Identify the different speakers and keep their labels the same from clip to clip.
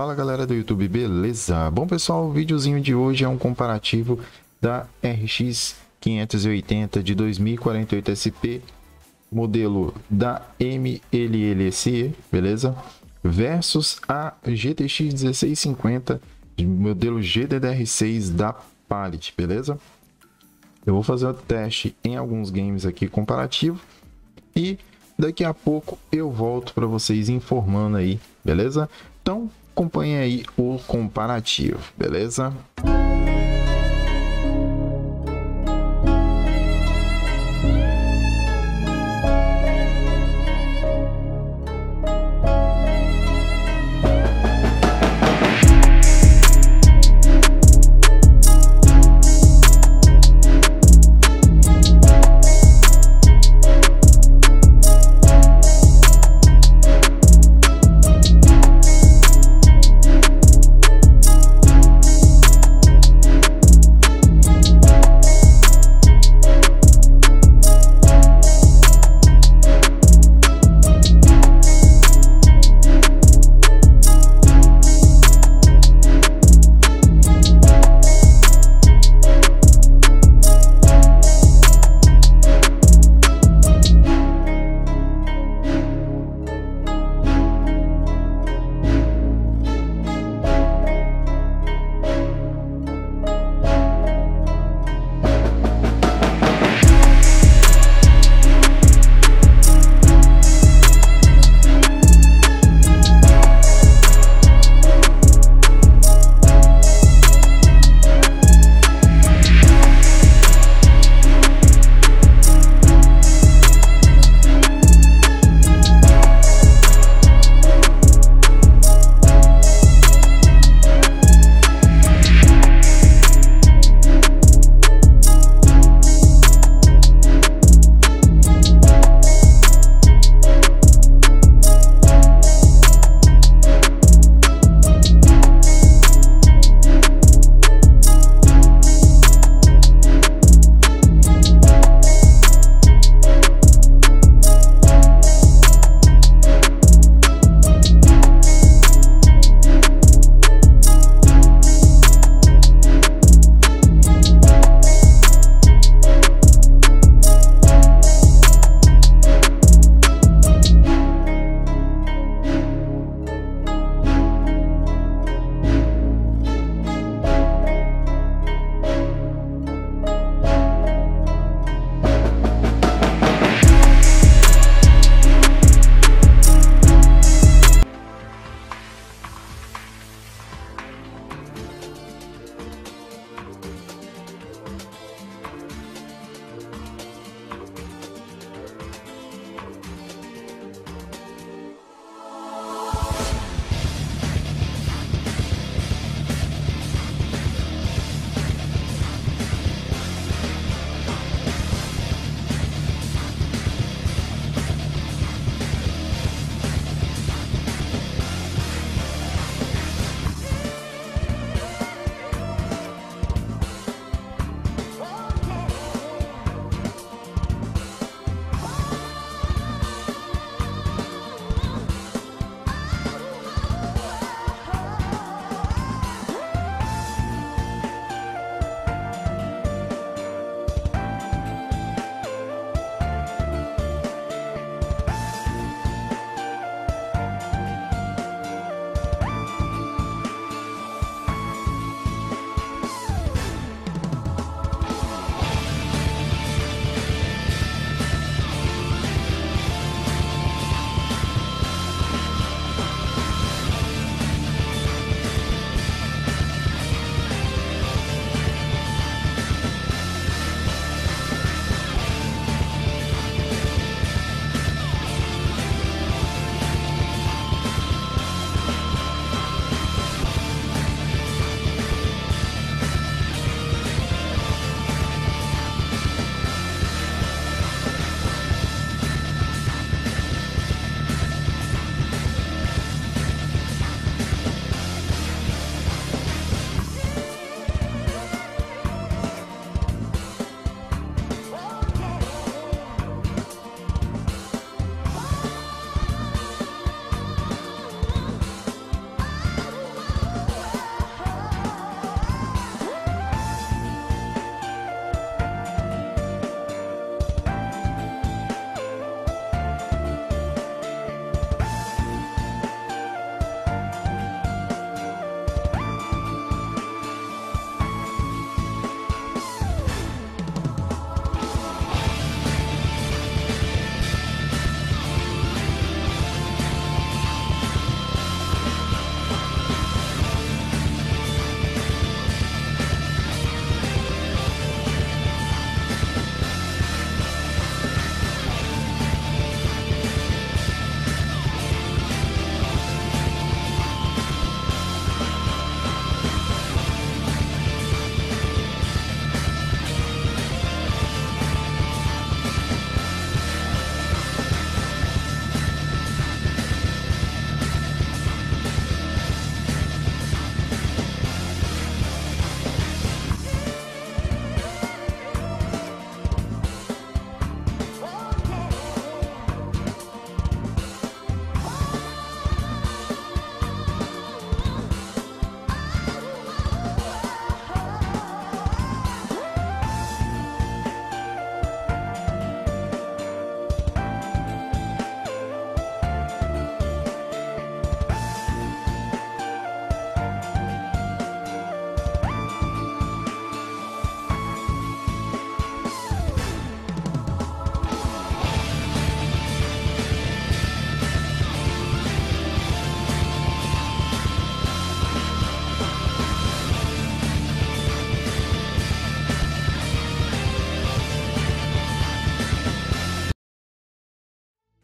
Speaker 1: Fala galera do YouTube, beleza? Bom pessoal, o videozinho de hoje é um comparativo da RX 580 de 2048 SP, modelo da MLLC, beleza? Versus a GTX 1650, modelo GDDR6 da Palit, beleza? Eu vou fazer o teste em alguns games aqui comparativo e daqui a pouco eu volto para vocês informando aí, beleza? Então acompanhe aí o comparativo, beleza?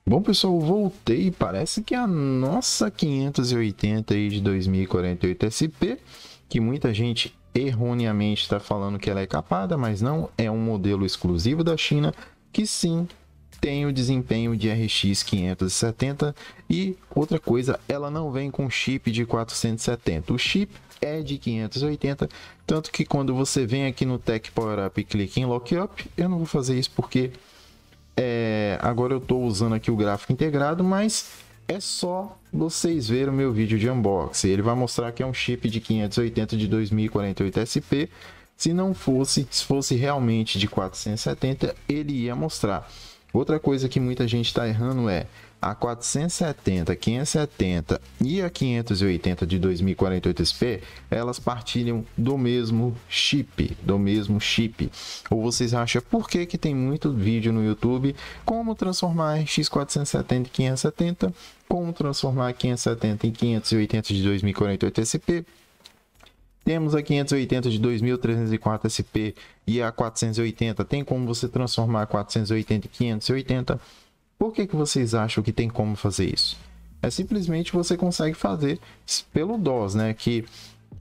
Speaker 1: Bom, pessoal, voltei. Parece que a nossa 580 aí de 2048 SP, que muita gente erroneamente está falando que ela é capada, mas não, é um modelo exclusivo da China, que sim tem o desempenho de RX 570 e outra coisa, ela não vem com chip de 470. O chip é de 580, tanto que quando você vem aqui no Tech Power Up e clica em Lock Up, eu não vou fazer isso porque é, agora eu estou usando aqui o gráfico integrado, mas é só vocês verem o meu vídeo de unboxing. Ele vai mostrar que é um chip de 580 de 2048 SP. Se não fosse, se fosse realmente de 470, ele ia mostrar. Outra coisa que muita gente está errando é a 470, 570 e a 580 de 2048 SP, elas partilham do mesmo chip, do mesmo chip. Ou vocês acham por que, que tem muito vídeo no YouTube como transformar RX 470 em 570, como transformar 570 em 580 de 2048 SP, temos a 580 de 2304 SP e a 480. Tem como você transformar a 480 em 580? Por que, que vocês acham que tem como fazer isso? É simplesmente você consegue fazer pelo DOS, né? Que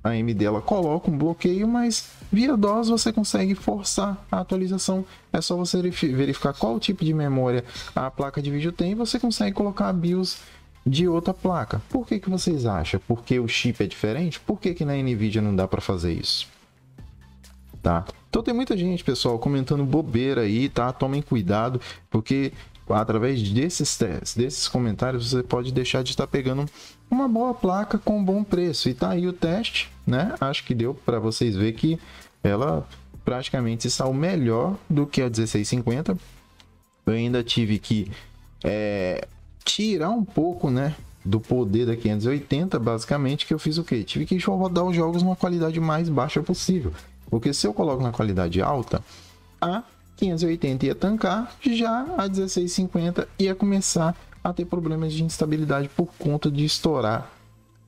Speaker 1: a AMD ela coloca um bloqueio, mas via DOS você consegue forçar a atualização. É só você verificar qual tipo de memória a placa de vídeo tem e você consegue colocar a BIOS de outra placa. Por que, que vocês acham? Porque o chip é diferente? Por que, que na NVIDIA não dá para fazer isso? Tá? Então tem muita gente, pessoal, comentando bobeira aí, tá? Tomem cuidado, porque através desses testes, desses comentários, você pode deixar de estar pegando uma boa placa com bom preço. E tá aí o teste, né? Acho que deu para vocês ver que ela praticamente está o melhor do que a 1650. Eu ainda tive que é, tirar um pouco, né? Do poder da 580, basicamente, que eu fiz o quê? Tive que rodar os jogos numa qualidade mais baixa possível. Porque se eu coloco na qualidade alta, a 580 ia tancar, já a 1650 ia começar a ter problemas de instabilidade por conta de estourar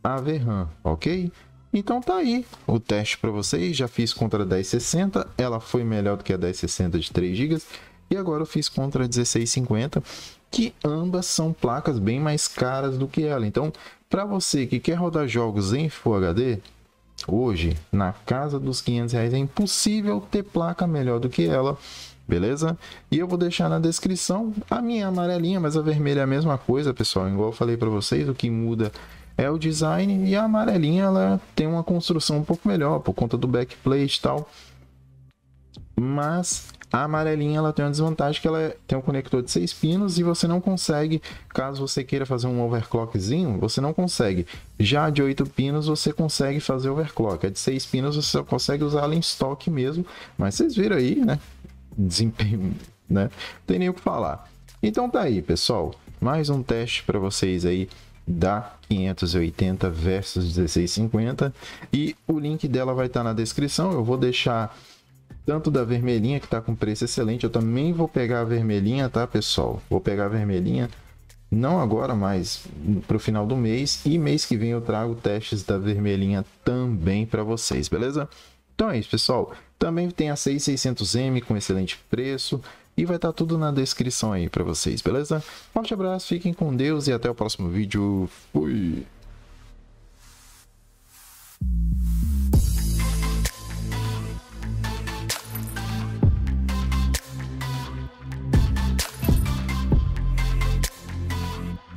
Speaker 1: a VRAM, ok? Então tá aí o teste para vocês, já fiz contra a 1060, ela foi melhor do que a 1060 de 3 GB e agora eu fiz contra a 1650, que ambas são placas bem mais caras do que ela. Então, para você que quer rodar jogos em Full HD, hoje na casa dos 500 reais é impossível ter placa melhor do que ela beleza? E eu vou deixar na descrição a minha amarelinha, mas a vermelha é a mesma coisa, pessoal. Igual eu falei para vocês, o que muda é o design e a amarelinha ela tem uma construção um pouco melhor por conta do backplate e tal. Mas a amarelinha ela tem uma desvantagem que ela é, tem um conector de 6 pinos e você não consegue, caso você queira fazer um overclockzinho, você não consegue. Já de 8 pinos você consegue fazer overclock. A de 6 pinos você só consegue usar ela em estoque mesmo, mas vocês viram aí, né? desempenho, né? Não tem nem o que falar. Então tá aí, pessoal. Mais um teste para vocês aí da 580 versus 1650 e o link dela vai estar tá na descrição. Eu vou deixar tanto da vermelhinha, que tá com preço excelente. Eu também vou pegar a vermelhinha, tá, pessoal? Vou pegar a vermelhinha, não agora, mas pro final do mês. E mês que vem eu trago testes da vermelhinha também para vocês, beleza? Então é isso, pessoal. Também tem a 6600M com excelente preço. E vai estar tá tudo na descrição aí para vocês, beleza? Forte abraço, fiquem com Deus e até o próximo vídeo. Fui!